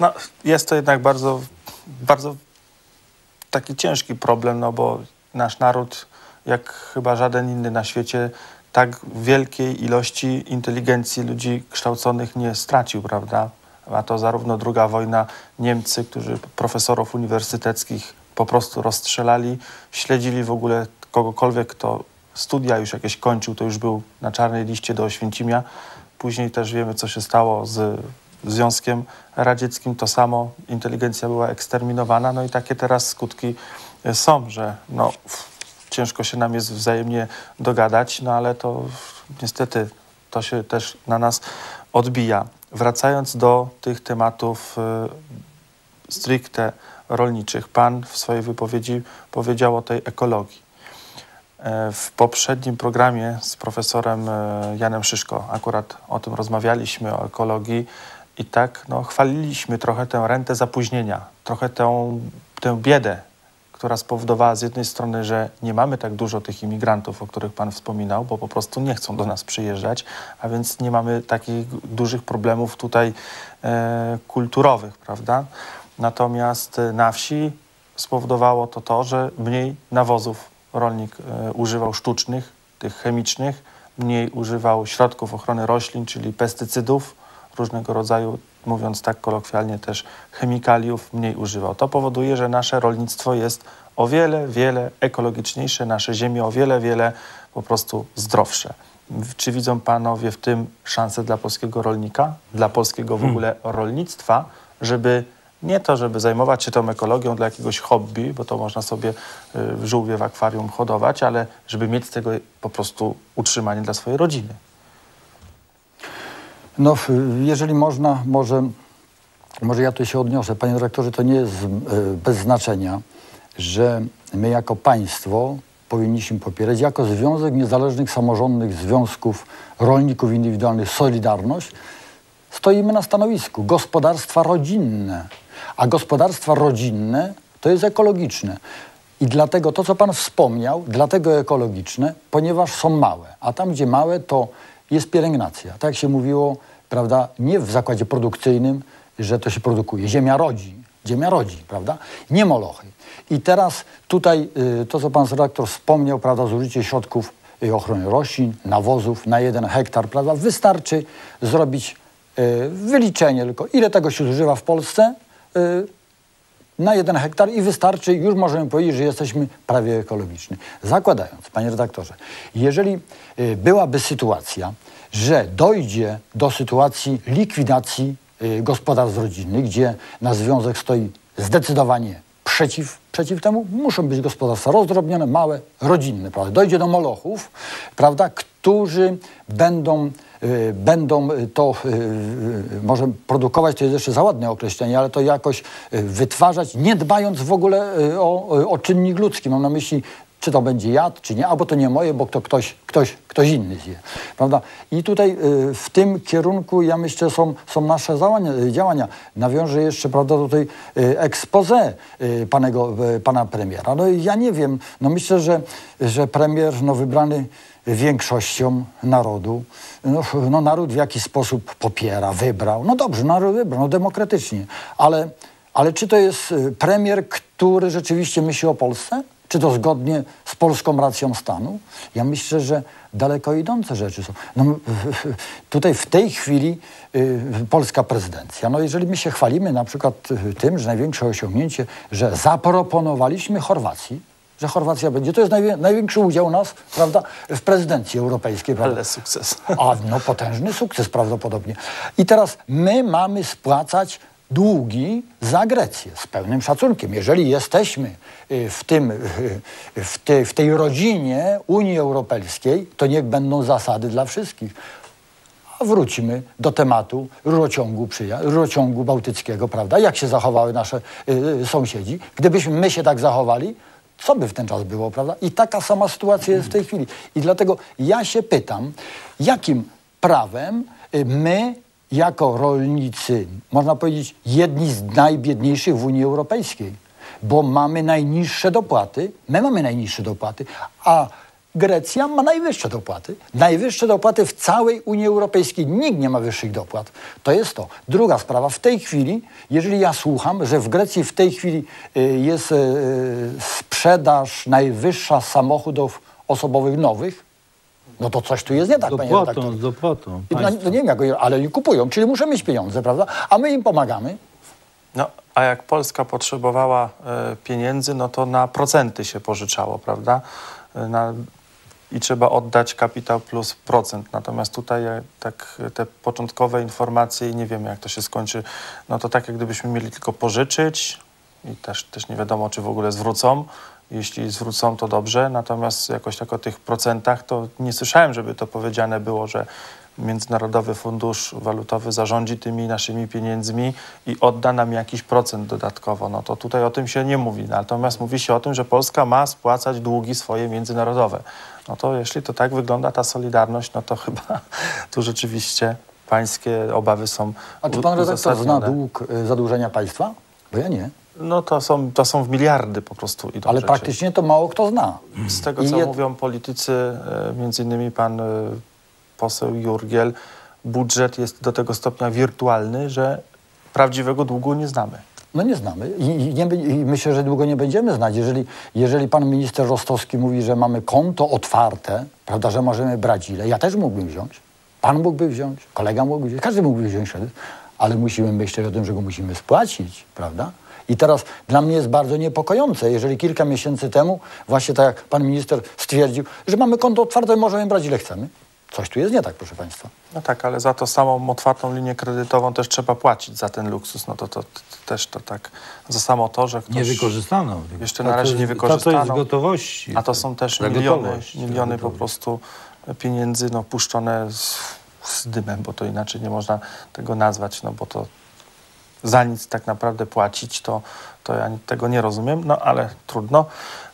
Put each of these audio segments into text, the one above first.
No, jest to jednak bardzo, bardzo taki ciężki problem, no bo nasz naród, jak chyba żaden inny na świecie, tak wielkiej ilości inteligencji ludzi kształconych nie stracił, prawda? A to zarówno druga wojna, Niemcy, którzy profesorów uniwersyteckich po prostu rozstrzelali, śledzili w ogóle kogokolwiek, kto studia już jakieś kończył, to już był na czarnej liście do Oświęcimia. Później też wiemy, co się stało z Związkiem Radzieckim. To samo, inteligencja była eksterminowana, no i takie teraz skutki są, że no, ciężko się nam jest wzajemnie dogadać, no ale to niestety to się też na nas odbija. Wracając do tych tematów y, stricte rolniczych, Pan w swojej wypowiedzi powiedział o tej ekologii. E, w poprzednim programie z profesorem e, Janem Szyszko akurat o tym rozmawialiśmy, o ekologii i tak no, chwaliliśmy trochę tę rentę zapóźnienia, trochę tę, tę biedę, która spowodowała z jednej strony, że nie mamy tak dużo tych imigrantów, o których Pan wspominał, bo po prostu nie chcą do nas przyjeżdżać, a więc nie mamy takich dużych problemów tutaj e, kulturowych, prawda? Natomiast e, na wsi spowodowało to to, że mniej nawozów rolnik e, używał sztucznych, tych chemicznych, mniej używał środków ochrony roślin, czyli pestycydów różnego rodzaju, mówiąc tak kolokwialnie też chemikaliów mniej używał. To powoduje, że nasze rolnictwo jest o wiele, wiele ekologiczniejsze, nasze ziemie o wiele, wiele po prostu zdrowsze. Czy widzą panowie w tym szansę dla polskiego rolnika, dla polskiego w hmm. ogóle rolnictwa, żeby nie to, żeby zajmować się tą ekologią dla jakiegoś hobby, bo to można sobie y, w żółwie w akwarium hodować, ale żeby mieć z tego po prostu utrzymanie dla swojej rodziny. No, jeżeli można, może, może ja tu się odniosę. Panie dyrektorze, to nie jest y, bez znaczenia, że my jako państwo powinniśmy popierać, jako Związek Niezależnych Samorządnych Związków Rolników Indywidualnych Solidarność, stoimy na stanowisku gospodarstwa rodzinne a gospodarstwa rodzinne to jest ekologiczne. I dlatego to, co Pan wspomniał, dlatego ekologiczne, ponieważ są małe. A tam, gdzie małe, to jest pielęgnacja. Tak się mówiło, prawda, nie w zakładzie produkcyjnym, że to się produkuje. Ziemia rodzi. Ziemia rodzi, prawda? Nie molochy. I teraz tutaj y, to, co Pan redaktor wspomniał, prawda, zużycie środków y, ochrony roślin, nawozów na jeden hektar, prawda, wystarczy zrobić y, wyliczenie tylko, ile tego się zużywa w Polsce, Y, na jeden hektar i wystarczy, już możemy powiedzieć, że jesteśmy prawie ekologiczni. Zakładając, panie redaktorze, jeżeli y, byłaby sytuacja, że dojdzie do sytuacji likwidacji y, gospodarstw rodzinnych, gdzie na związek stoi zdecydowanie przeciw, przeciw temu, muszą być gospodarstwa rozdrobnione, małe, rodzinne, prawda? Dojdzie do molochów, prawda, którzy będą Y, będą to y, y, może produkować, to jest jeszcze za ładne określenie, ale to jakoś wytwarzać, nie dbając w ogóle o, o czynnik ludzki. Mam na myśli czy to będzie jad, czy nie, albo to nie moje, bo to ktoś, ktoś, ktoś inny zje. Prawda? I tutaj w tym kierunku, ja myślę, są, są nasze działania. działania. Nawiążę jeszcze prawda, do tej expose panego, pana premiera. No ja nie wiem, no myślę, że, że premier no, wybrany większością narodu. No, no, naród w jakiś sposób popiera, wybrał. No dobrze, naród wybrał, no demokratycznie. Ale, ale czy to jest y, premier, który rzeczywiście myśli o Polsce? Czy to zgodnie z polską racją stanu? Ja myślę, że daleko idące rzeczy są. No, tutaj w tej chwili y, polska prezydencja, no jeżeli my się chwalimy na przykład y, tym, że największe osiągnięcie, że zaproponowaliśmy Chorwacji, że Chorwacja będzie. To jest najwię największy udział nas, prawda, w prezydencji europejskiej. Prawda? Ale sukces. A, no potężny sukces prawdopodobnie. I teraz my mamy spłacać długi za Grecję z pełnym szacunkiem. Jeżeli jesteśmy y, w, tym, y, w, te, w tej rodzinie Unii Europejskiej, to niech będą zasady dla wszystkich. A wrócimy do tematu rurociągu, rurociągu bałtyckiego, prawda? Jak się zachowały nasze y, sąsiedzi? Gdybyśmy my się tak zachowali, co by w ten czas było, prawda? I taka sama sytuacja jest w tej chwili. I dlatego ja się pytam, jakim prawem y, my jako rolnicy, można powiedzieć, jedni z najbiedniejszych w Unii Europejskiej, bo mamy najniższe dopłaty, my mamy najniższe dopłaty, a Grecja ma najwyższe dopłaty. Najwyższe dopłaty w całej Unii Europejskiej. Nikt nie ma wyższych dopłat. To jest to. Druga sprawa. W tej chwili, jeżeli ja słucham, że w Grecji w tej chwili y, jest y, sprzedaż najwyższa samochodów osobowych nowych, no to coś tu jest nie tak, Z panie dopłatą, redaktorze. z dopłatą. No, no nie wiem, jak, ale oni kupują, czyli muszę mieć pieniądze, prawda? A my im pomagamy. No, a jak Polska potrzebowała e, pieniędzy, no to na procenty się pożyczało, prawda? E, Na, I trzeba oddać kapitał plus procent. Natomiast tutaj e, tak te początkowe informacje i nie wiemy, jak to się skończy, no to tak jak gdybyśmy mieli tylko pożyczyć i też, też nie wiadomo, czy w ogóle zwrócą. Jeśli zwrócą, to dobrze. Natomiast jakoś tak o tych procentach, to nie słyszałem, żeby to powiedziane było, że Międzynarodowy Fundusz Walutowy zarządzi tymi naszymi pieniędzmi i odda nam jakiś procent dodatkowo. No to tutaj o tym się nie mówi. Natomiast mówi się o tym, że Polska ma spłacać długi swoje międzynarodowe. No to jeśli to tak wygląda ta solidarność, no to chyba tu rzeczywiście pańskie obawy są A czy pan redaktor zna dług y, zadłużenia państwa? Bo ja nie. No to są, to są w miliardy po prostu idą Ale rzeczy. praktycznie to mało kto zna. Z tego, I co jed- mówią politycy, e, między innymi pan e, poseł Jurgiel, budżet jest do tego stopnia wirtualny, że prawdziwego długu nie znamy. No nie znamy I, i, nie, i myślę, że długo nie będziemy znać. Jeżeli, jeżeli pan minister Rostowski mówi, że mamy konto otwarte, prawda, że możemy brać ile, ja też mógłbym wziąć. Pan mógłby wziąć, kolega mógłby wziąć, każdy mógłby wziąć kredyt, ale musimy myśleć o tym, że go musimy spłacić, prawda? I teraz dla mnie jest bardzo niepokojące, jeżeli kilka miesięcy temu, właśnie tak jak pan minister stwierdził, że mamy konto otwarte, możemy brać ile chcemy. Coś tu jest nie tak, proszę państwa. No tak, ale za to samą otwartą linię kredytową też trzeba płacić za ten luksus. No to, to, to też to tak, za samo to, że ktoś... Nie wykorzystano. Jeszcze na razie nie jest- Ta, co jest wykorzystano. gotowości. A to są też miliony, gotowość, miliony po prostu pieniędzy no, puszczone z, z dymem, bo to inaczej nie można tego nazwać, no bo to za nic tak naprawdę płacić, to, to ja tego nie rozumiem, no ale trudno.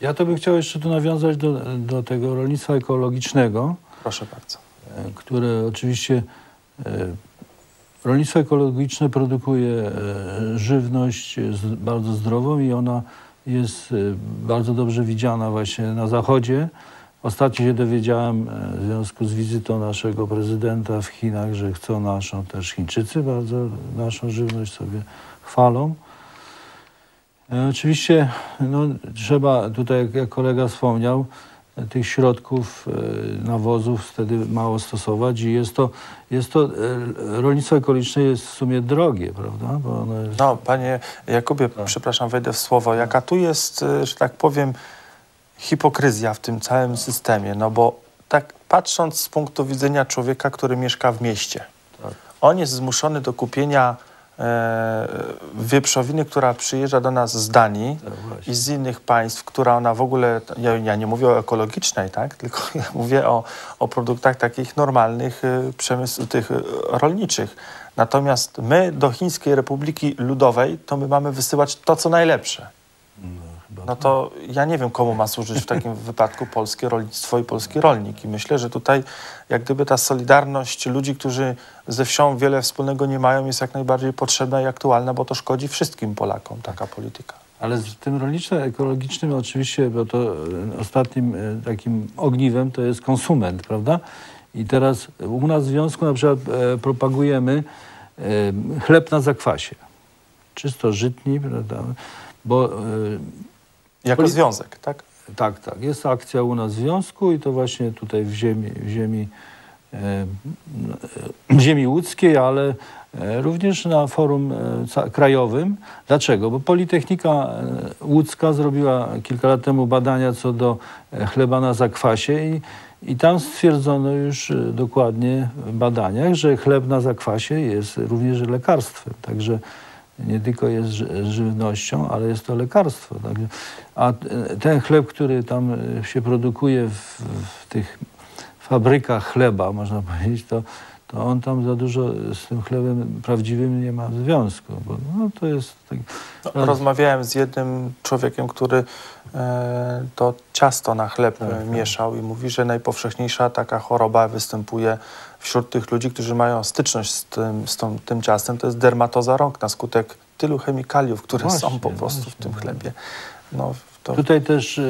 Ja to bym chciał jeszcze tu nawiązać do, do tego rolnictwa ekologicznego, Proszę bardzo. e, które oczywiście e, rolnictwo ekologiczne produkuje e, żywność bardzo zdrową i ona jest bardzo dobrze widziana właśnie na zachodzie. Ostatnio się dowiedziałem e, w związku z wizytą naszego prezydenta w Chinach, że chcą naszą, też Chińczycy bardzo naszą żywność sobie chwalą. E, Oczywiście no, trzeba tutaj, jak, kolega wspomniał, e, tych środków nawozów wtedy mało stosować i jest to, jest to rolnictwo ekologiczne jest w sumie drogie, prawda? Jest, No, panie Jakubie, przepraszam, wejdę w słowo. Jaka tu jest, że tak powiem, hipokryzja w tym całym systemie? No bo tak patrząc z punktu widzenia człowieka, który mieszka w mieście, on jest zmuszony do kupienia e, wieprzowiny, która przyjeżdża do nas z Danii Tak, i z innych państw, która ona w ogóle, ja, ja nie mówię o ekologicznej, tak? tylko ja mówię o, o produktach takich normalnych, y, przemysł, tych y, rolniczych. Natomiast my do Chińskiej Republiki Ludowej to my mamy wysyłać to, co najlepsze. No to ja nie wiem, komu ma służyć w takim wypadku polskie rolnictwo i polski rolnik. I myślę, że tutaj jak gdyby ta solidarność ludzi, którzy ze wsią wiele wspólnego nie mają, jest jak najbardziej potrzebna i aktualna, bo to szkodzi wszystkim Polakom, taka polityka. Ale z tym rolnictwem ekologicznym oczywiście, bo to e, ostatnim e, takim ogniwem to jest konsument, prawda? I teraz u nas w związku na przykład e, propagujemy chleb na zakwasie. Czysto żytni, prawda? Bo Jako Poli- związek, tak? tak, tak. Jest akcja u nas w związku i to właśnie tutaj w ziemi, w ziemi, e, ziemi łódzkiej, ale e, również na forum e, krajowym. Dlaczego? Bo Politechnika e, Łódzka zrobiła kilka lat temu badania co do chleba na zakwasie i, i tam stwierdzono już dokładnie w badaniach, że chleb na zakwasie jest również lekarstwem. Także nie tylko jest ży- żywnością, ale jest to lekarstwo. Także, a ten chleb, który tam e, się produkuje w, w tych fabrykach chleba, można powiedzieć, to, to on tam za dużo z tym chlebem prawdziwym nie ma związku. Bo no, to jest tak, No, rozmawiałem z jednym człowiekiem, który e, to ciasto na chleb Tak, e, tak. mieszał i mówi, że najpowszechniejsza taka choroba występuje wśród tych ludzi, którzy mają styczność z tym, z tą, tym ciastem, to jest dermatoza rąk na skutek tylu chemikaliów, które Właśnie, są po prostu w właśnie, tym no. chlebie. No, To- Tutaj też e,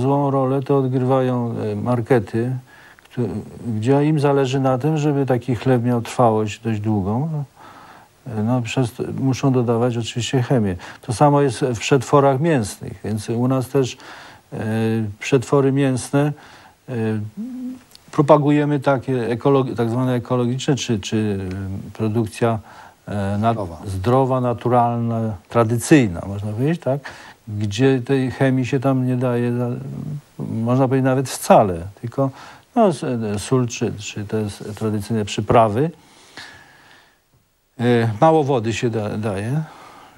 złą rolę to odgrywają e, markety, gdzie im zależy na tym, żeby taki chleb miał trwałość dość długą. No, przez, muszą dodawać oczywiście chemię. To samo jest w przetworach mięsnych, więc u nas też e, przetwory mięsne e, propagujemy takie ekologi- tak zwane ekologiczne, czy, czy produkcja na, Zdrowa. naturalna, tradycyjna, można powiedzieć, tak? Gdzie tej chemii się tam nie daje, można powiedzieć nawet wcale, tylko no, e, sól czy, czy te tradycyjne przyprawy. E, Mało wody się da, daje,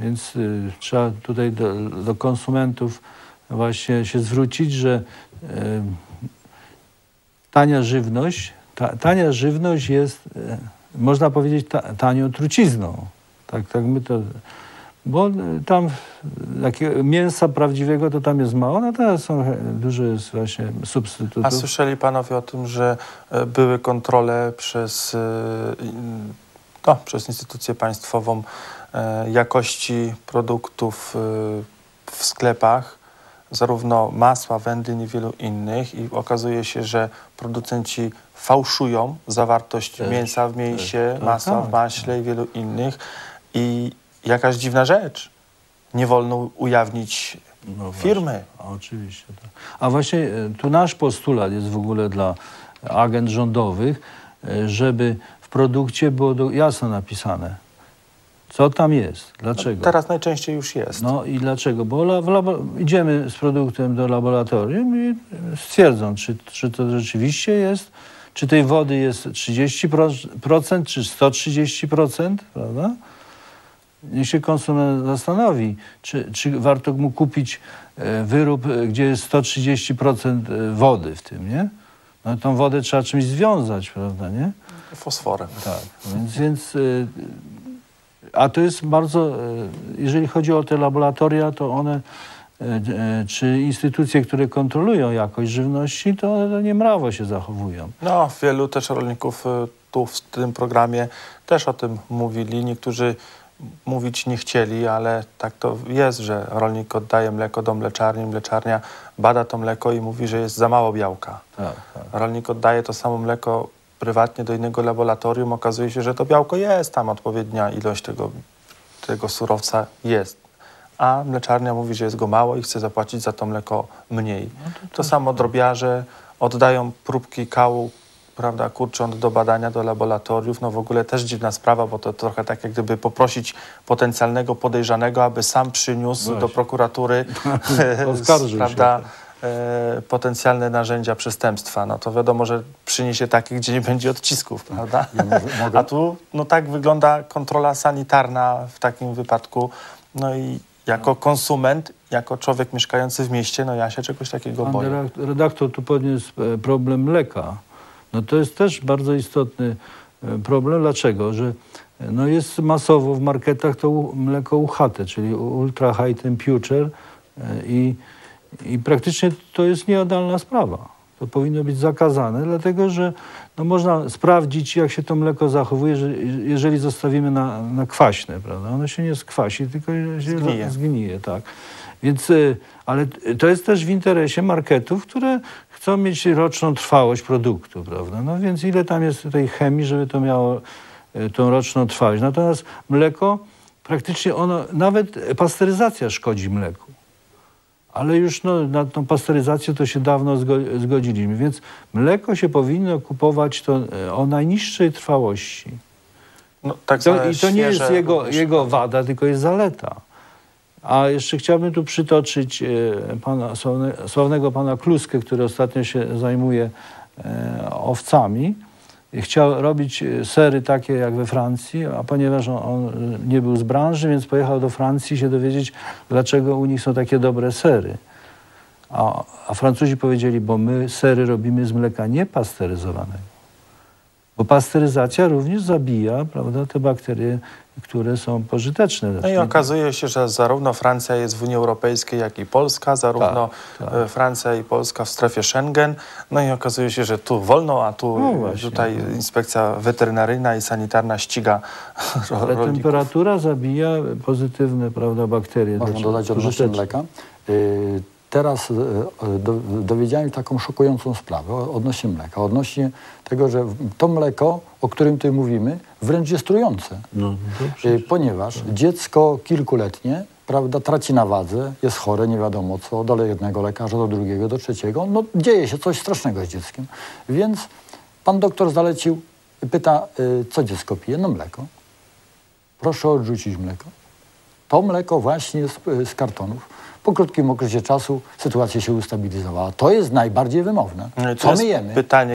więc y, trzeba tutaj do, do konsumentów właśnie się zwrócić, że tania żywność, ta, tania żywność jest, e, można powiedzieć, ta, tanią trucizną. Tak, tak my to, bo e, tam takiego mięsa prawdziwego to tam jest mało, natomiast są e, dużo jest właśnie substytutów. A słyszeli panowie o tym, że e, były kontrole przez, e, no, przez instytucję państwową e, jakości produktów e, w sklepach, zarówno masła, wędlin i wielu innych i okazuje się, że producenci fałszują zawartość mięsa w mięsie, masła Tak, w maśle i wielu innych i jakaś dziwna rzecz. Nie wolno ujawnić No właśnie. firmy. A, Oczywiście. Tak. A właśnie e, tu nasz postulat jest w ogóle dla agent rządowych, e, żeby w produkcie było do, jasno napisane, co tam jest, dlaczego. Teraz najczęściej już jest. No i dlaczego? Bo idziemy z produktem do laboratorium i stwierdzą, czy, czy to rzeczywiście jest, czy tej wody jest 30% czy 130%, prawda? Niech się konsument zastanowi, czy, czy warto mu kupić e, wyrób, e, gdzie jest 130% wody w tym, nie? No tą wodę trzeba czymś związać, prawda, nie? Fosforem. Tak, więc, więc a to jest bardzo, jeżeli chodzi o te laboratoria, to one, czy instytucje, które kontrolują jakość żywności, to one niemrawo się zachowują. No, wielu też rolników tu w tym programie też o tym mówili. Niektórzy mówić nie chcieli, ale tak to jest, że rolnik oddaje mleko do mleczarni, mleczarnia bada to mleko i mówi, że jest za mało białka. Tak, tak. Rolnik oddaje to samo mleko prywatnie do innego laboratorium, okazuje się, że to białko jest tam, odpowiednia ilość tego, tego surowca jest. A mleczarnia mówi, że jest go mało i chce zapłacić za to mleko mniej. to samo drobiarze oddają próbki kału, prawda, kurcząt do badania do laboratoriów. No w ogóle też dziwna sprawa, bo to trochę tak jak gdyby poprosić potencjalnego podejrzanego, aby sam przyniósł Właśnie. do prokuratury się, prawda, tak. e, potencjalne narzędzia przestępstwa, no to wiadomo, że przyniesie takie, gdzie nie będzie odcisków, prawda? Ja może, mogę, A tu no tak wygląda kontrola sanitarna w takim wypadku. No i jako konsument, jako człowiek mieszkający w mieście, no ja się czegoś takiego Pan boję. redak- redaktor tu podniósł e, problem mleka. No to jest też bardzo istotny e, problem. Dlaczego? Że e, no jest masowo w marketach to mleko UHT, czyli ultra high temperature e, i, i praktycznie to jest nieodalna sprawa. To powinno być zakazane, dlatego że no można sprawdzić, jak się to mleko zachowuje, że jeżeli zostawimy na, na kwaśne, prawda? Ono się nie skwasi, tylko się Zgnije. zgnije, tak. Więc, ale to jest też w interesie marketów, które chcą mieć roczną trwałość produktu, prawda? No więc ile tam jest tej chemii, żeby to miało y, tą roczną trwałość. Natomiast mleko, praktycznie ono, nawet pasteryzacja szkodzi mleku. Ale już no, na tą pasteryzację to się dawno zgo- zgodziliśmy. Więc mleko się powinno kupować to, y, o najniższej trwałości. No, tak To, I to nie jest jego, jego wada, tylko jest zaleta. A jeszcze chciałbym tu przytoczyć e, pana, sławne, sławnego pana Kluskę, który ostatnio się zajmuje e, owcami. Chciał robić e, sery takie jak we Francji, a ponieważ on, on nie był z branży, więc pojechał do Francji się dowiedzieć, dlaczego u nich są takie dobre sery. A, a Francuzi powiedzieli, bo my sery robimy z mleka niepasteryzowanego. Bo pasteryzacja również zabija prawda, te bakterie, które są pożyteczne. No i okazuje się, że zarówno Francja jest w Unii Europejskiej, jak i Polska, zarówno Tak, tak. e, Francja i Polska w strefie Schengen. No i okazuje się, że tu wolno, a tu No właśnie. tutaj inspekcja weterynaryjna i sanitarna ściga Ale rolników. temperatura zabija pozytywne prawda, bakterie. można znaczy dodać odnośnie mleka. Y, teraz e, e, do, dowiedziałem się taką szokującą sprawę odnośnie mleka, odnośnie tego, że to mleko, o którym tutaj mówimy, wręcz jest trujące. No, dobrze. Y, Ponieważ dziecko kilkuletnie, prawda, traci na wadze, jest chore, nie wiadomo co, do jednego lekarza, do drugiego, do trzeciego. No dzieje się coś strasznego z dzieckiem. Więc pan doktor zalecił, pyta, co dziecko pije? No mleko. Proszę odrzucić mleko. To mleko właśnie z, z kartonów. Po krótkim okresie czasu sytuacja się ustabilizowała. To jest najbardziej wymowne. No Co my jemy? Pytanie.